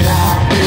Yeah.